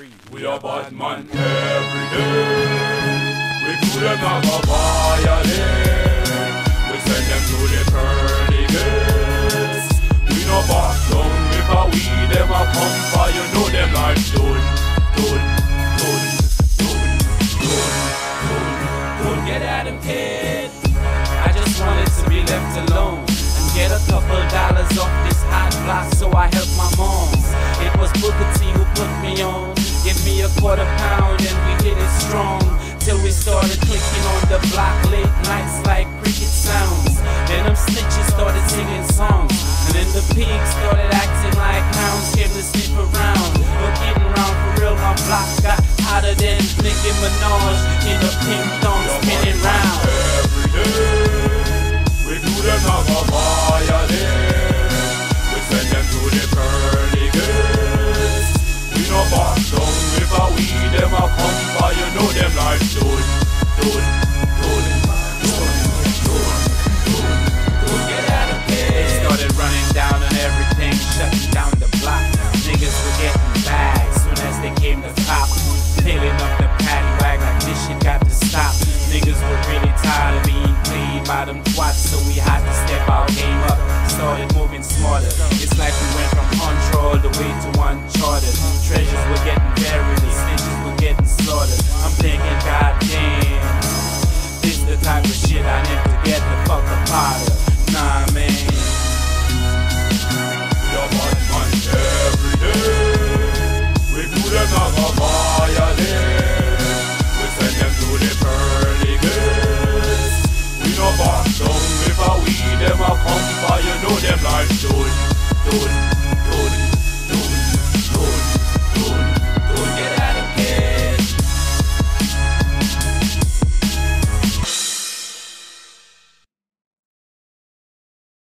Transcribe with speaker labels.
Speaker 1: trees.
Speaker 2: We are bad man every day. We do them have a violin. We send them to the pearly gates. We no back down if a we them a come for you know them like done, done, done, done, done, done, done.
Speaker 3: Get at him, kid. I just wanted to be left alone and get a couple dollars off this hot block, so I helped my moms. It was Booker T who put me on. Give me a quarter pound and we hit it strong. Till we started clicking on the block late nights like cricket sounds. Then them snitches started singing songs. And then the pigs started acting like hounds, came to sniff around. But getting round for real, my block got hotter than Nicki Minaj in a pink thong spinning round.
Speaker 2: Every day, time we
Speaker 3: being played by them twats, so we had to step our game up. Started moving smarter. It's like we went from control the way to uncharted. Treasures were getting buried, snitches were getting slaughtered. I'm thinking, goddamn, this the type of shit I need to get the fuck up out of. Nah, man. You're on every day. We could have not